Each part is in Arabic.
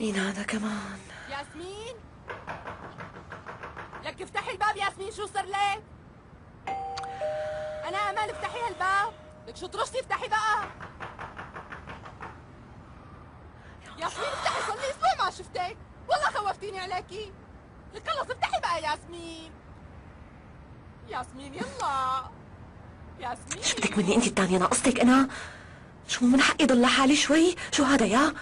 مين هذا كمان؟ ياسمين لك افتحي الباب ياسمين شو صار لك؟ أنا أمل افتحي هالباب لك شو طرشتي افتحي بقى ياسمين افتحي صار لي أسبوع ما شفتك والله خوفتيني عليكي لك خلص افتحي بقى ياسمين ياسمين يلا ياسمين شو بدك مني أنت الثانية ناقصتك أنا؟ شو من حقي ضل لحالي شوي؟ شو هذا يا؟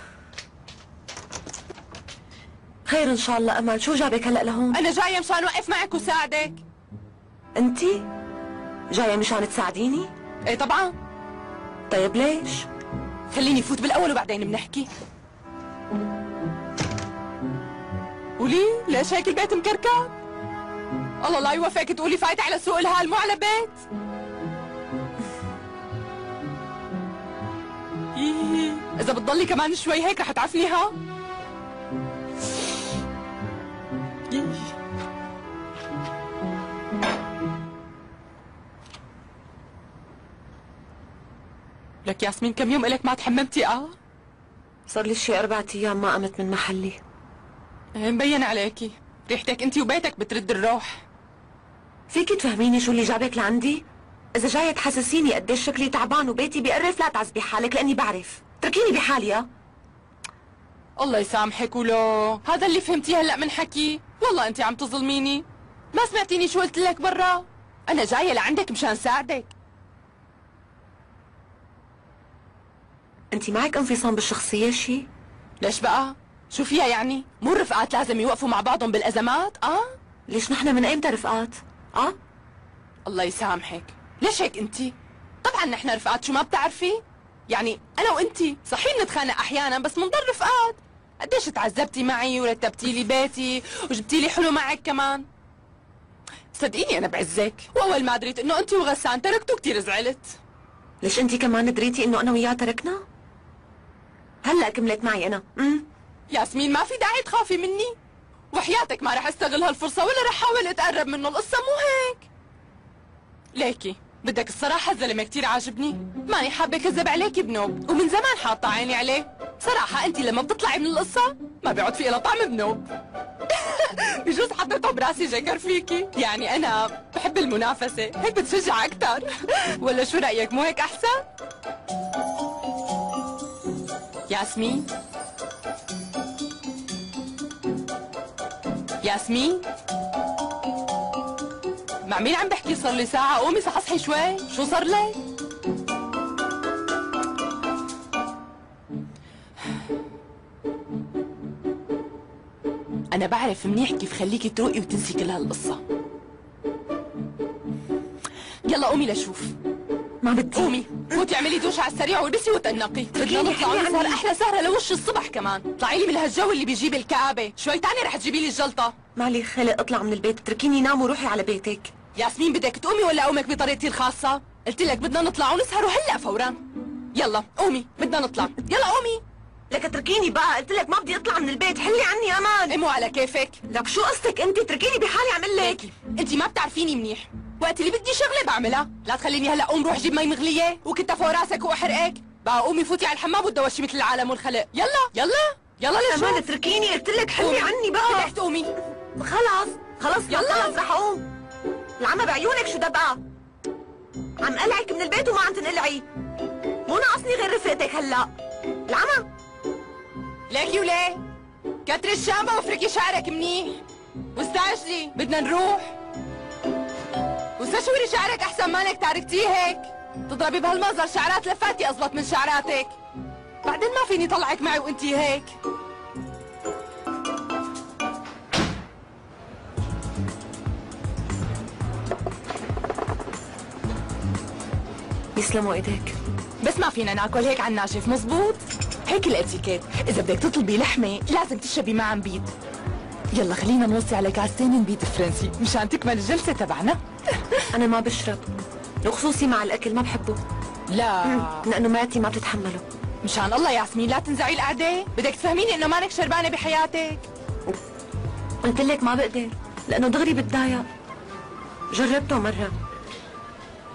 خير إن شاء الله أمل، شو جابك هلأ لهون؟ أنا جاية مشان أوقف معك وساعدك انت؟ جاية مشان تساعديني؟ إيه طبعا طيب ليش؟ خليني فوت بالأول وبعدين بنحكي قولي ليش هيك البيت مكركب؟ الله لا يوفقك تقولي فايتة على سوق الهال مو على بيت إيه، إذا بتضلي كمان شوي هيك رح تعفنيها إيه. لك ياسمين كم يوم إلك ما تحممتي؟ آه؟ صار لي شي أربعة أيام ما قمت من محلي. إيه، مبين عليكي. ريحتك انت وبيتك بترد الروح. فيكي تفهميني شو اللي جابك لعندي؟ إذا جاية تحسسيني قديش شكلي تعبان وبيتي بيقرف لا تعذبي حالك لأني بعرف. اتركيني بحالي يا الله يسامحك ولو. هذا اللي فهمتيه هلأ من حكي. والله انت عم تظلميني. ما سمعتيني شو قلت لك برا. أنا جاية لعندك مشان ساعدك. أنت معك انفصام بالشخصية شي؟ ليش بقى؟ شو فيها يعني؟ مو الرفقات لازم يوقفوا مع بعضهم بالأزمات آه؟ ليش نحن من أيمتى رفقات؟ آه؟ الله يسامحك. ليش هيك أنت؟ طبعا نحن رفقات شو ما بتعرفي؟ يعني أنا وأنت صحيح نتخانق أحيانا بس منضل رفقات قديش تعذبتي معي ورتبتي لي بيتي وجبتي لي حلو معك كمان. صدقيني أنا بعزك. وأول ما دريت إنه أنت وغسان تركتوا كثير زعلت. ليش أنت كمان دريتي إنه أنا وياه تركنا؟ هلا كملت معي أنا. امم ياسمين ما في داعي تخافي مني. وحياتك ما رح أستغل هالفرصة ولا رح حاول أتقرب منه. القصة مو هيك. ليكي بدك الصراحة الزلمة كتير عاجبني. ماني حابة كذب عليكي بنوب ومن زمان حاطة عيني عليه. صراحة انت لما بتطلعي من القصة ما بيعود في إلها طعم بنوب بجوز حطيته براسي جكر فيكي. يعني أنا بحب المنافسة. هيك بتشجع أكتر. ولا شو رأيك؟ مو هيك أحسن؟ ياسمين ياسمين مع مين عم بحكي؟ صار لي ساعة. قومي صحصحي شوي. شو صار لك؟ أنا بعرف منيح كيف خليكي تروقي وتنسي كل هالقصة. يلا قومي لشوف. ما بدي قومي فوتي اعملي دوش على السريع والبسي وتنقي. بدنا نطلع عني. أحلى سهرة لوش الصبح كمان. طلعي لي من هالجو اللي بيجيب الكآبة. شوي تاني رح تجيبي لي الجلطة. مالي خلق أطلع من البيت. اتركيني نام وروحي على بيتك. ياسمين بدك تقومي ولا أقومك بطريقتي الخاصة؟ قلت لك بدنا نطلع ونسهر وهلأ فورا. يلا قومي. بدنا نطلع. يلا قومي. لك اتركيني بقى. قلت لك ما بدي أطلع من البيت. حلي عني أمان. مو على كيفك. لك شو قصتك انت اتركيني بحالي أعمل لك. انت ما بتعرفيني منيح. وقت اللي بدي شغلة بعملها. لا تخليني هلا قوم روح جيب مي مغلية وكبها فوق راسك واحرقك بقى قومي فوتي على الحمام وتدوشي مثل العالم والخلق. يلا يلا يلا ليش أمل اتركيني قلت لك حلي قومي. عني بقى. بدك تقومي. خلص خلص يلا. خلص رح أقوم. العمى بعيونك شو دبقة عم قلعك من البيت وما عم تنقلعي. مو ناقصني غير رفقتك هلا. العمى. ليكي وليه؟ كتر الشامبة وافركي شعرك منيح. واستعجلي بدنا نروح. واستشوري شعرك أحسن مانك تاركتيه هيك؟ تضربي بهالمنظر شعرات لفاتي اضبط من شعراتك. بعدين ما فيني طلعك معي وإنتي هيك. يسلموا إيديك. بس ما فينا ناكل هيك على الناشف مزبوط؟ هيك الاتيكيت. إذا بدك تطلبي لحمة لازم تشربي معها نبيض يلا خلينا نوصي على كاستين نبيض فرنسي مشان تكمل الجلسة تبعنا. أنا ما بشرب. وخصوصي مع الأكل ما بحبه. لا. لأنه معدتي ما بتتحمله. مشان الله ياسمين لا تنزعي القعده بدك تفهميني إنه مانك شربانة بحياتك. قلت لك ما بقدر لأنه دغري بتضايق. جربته مرة.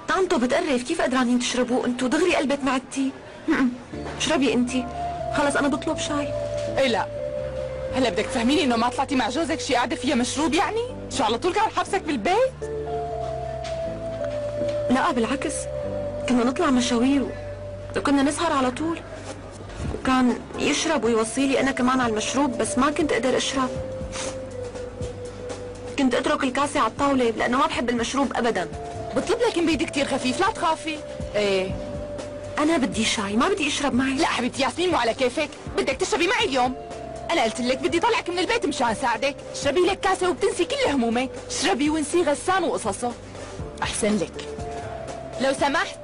طعمته بتقرف كيف قدرانين تشربوه أنتو؟ دغري قلبت معدتي. اشربي انتي خلص أنا بطلب شاي. إيه لا. هلا بدك تفهميني إنه ما طلعتي مع جوزك شي قاعدة فيها مشروب يعني؟ شو على طول كان حبسك بالبيت. لا بالعكس. كنا نطلع مشاوير. وكنا نسهر على طول. وكان يشرب ويوصي لي أنا كمان على المشروب بس ما كنت أقدر أشرب. كنت أترك الكاسه على الطاولة لأنه ما بحب المشروب ابدا. بطلب لك مبيد كتير خفيف لا تخافي. إيه. أنا بدي شاي ما بدي اشرب معي. لا حبيبتي ياسمين مو على كيفك. بدك تشربي معي اليوم. أنا قلت لك بدي طلعك من البيت مشان ساعدك. اشربي لك كاسة وبتنسي كل همومك. اشربي وانسي غسان وقصصه. أحسن لك. لو سمحت.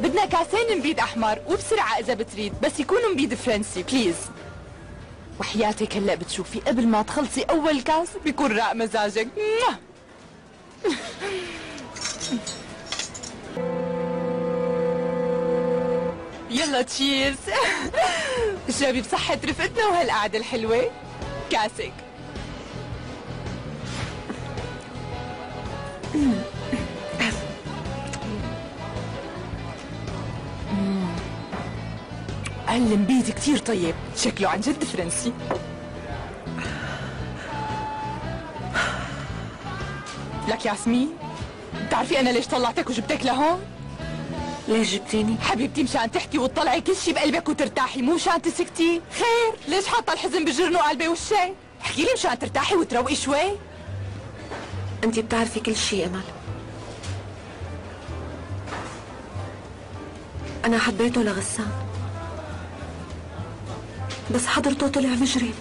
بدنا كاسين نبيد أحمر وبسرعة إذا بتريد بس يكونوا نبيد فرنسي please وحياتك هلأ بتشوفي قبل ما تخلصي أول كاس بيكون راق مزاجك. يلا تشيرز اشربي بصحة رفقتنا وهالقعدة الحلوة. كاسك. هالمبيد كتير طيب. شكله عن جد فرنسي. لك ياسمين بتعرفي أنا ليش طلعتك وجبتك لهون؟ ليش جبتيني؟ حبيبتي مشان تحكي وتطلعي كل شي بقلبك وترتاحي مو مشان تسكتي. خير ليش حاطة الحزن بجرن وقلبي وشي؟ احكي لي مشان ترتاحي وتروقي شوي. انت بتعرفي كل شيء أمل. أنا حبيته لغسان. بس حضرته طلع مجرم.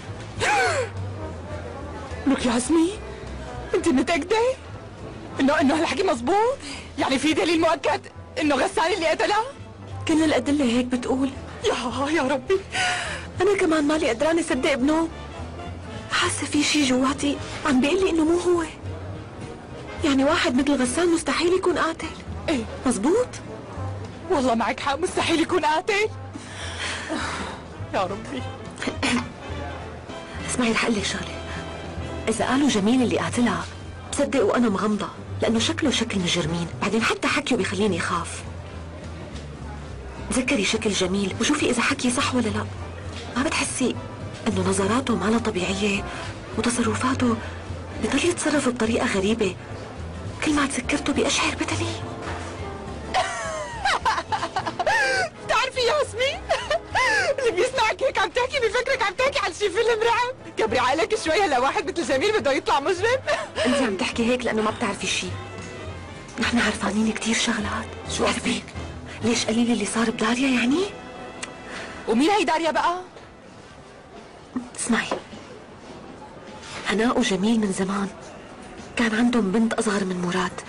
لك ياسمين انت متأكدة إنه إنه هالحكي مزبوط يعني في دليل مؤكد إنه غسان اللي قتلها كل الأدلة هيك بتقول. يا يا ربي. أنا كمان مالي قدرانة صدق ابنه. حاسة في شي جواتي عم بيقول لي إنه مو هو. يعني واحد مثل غسان مستحيل يكون قاتل. إيه. مزبوط والله معك حق مستحيل يكون قاتل. يا ربي. اسمعي رح أقول لك شغلة إذا قالوا جميل اللي قاتلها بصدق وأنا مغمضة لأنه شكله شكل مجرمين بعدين حتى حكيه بيخليني خاف تذكري شكل جميل وشوفي إذا حكي صح ولا لا. ما بتحسي إنه نظراته ما طبيعية وتصرفاته بضل يتصرف بطريقة غريبة. كل ما تذكرته بأشعر بدني. عم تحكي عن شي فيلم رعب كبري عقلك شوي هلا واحد مثل جميل بده يطلع مجرم. انت عم تحكي هيك لأنه ما بتعرفي شيء نحن عرفانين كثير شغلات. شو؟ قصدك؟ ليش قليل اللي صار بداريا يعني؟ ومين هي داريا بقى؟ اسمعي. هناء وجميل من زمان. كان عندهم بنت أصغر من مراد.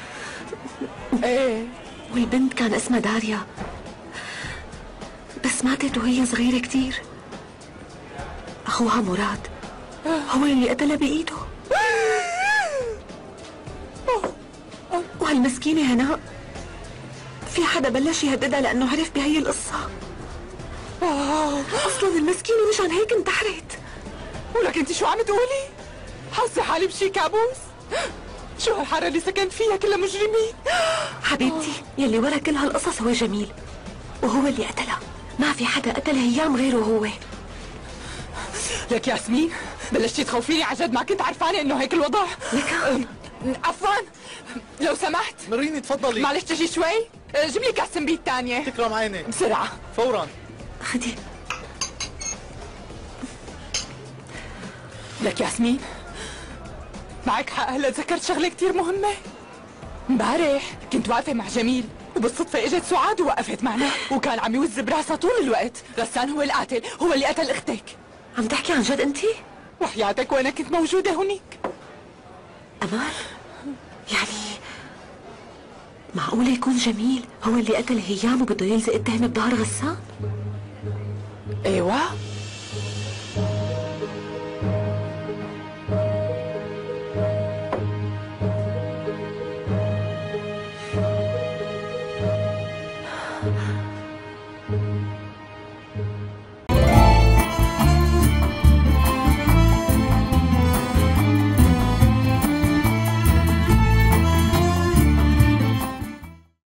إيه. والبنت كان اسمها داريا. بس ماتت وهي صغيرة كتير. أخوها مراد. هو اللي قتلها بإيده. وهالمسكينة هناء في حدا بلش يهددها لأنه عرف بهي القصة. أصلا المسكينة مشان هيك انتحرت. ولك انت شو عم تقولي؟ حاسة حالي بشي كابوس. شو هالحارة اللي سكنت فيها كلها مجرمين؟ حبيبتي يلي ورا كل هالقصص هو جميل. وهو اللي قتلها. ما في حدا قتل هيام غيره هو. لك ياسمين بلشتي تخوفيني عن جد ما كنت عرفانة إنه هيك الوضع. لك عفوا لو سمحت. مريني تفضلي. معلش تجي شوي. أه، جيب لي كاس بيت تانية. تكرم عيني. بسرعة. فورا. خدي. لك ياسمين. معك حق هلا تذكرت شغلة كتير مهمة. امبارح كنت واقفة مع جميل وبالصدفة إجت سعاد ووقفت معنا. وكان عم يوز براسها طول الوقت. غسان هو القاتل هو اللي قتل أختك. عم تحكي عن جد انت؟ وحياتك وأنا كنت موجودة هونيك أمال يعني معقولة يكون جميل هو اللي قتل هيام وبده يلزق التهمة بظهر غسان؟ إيوه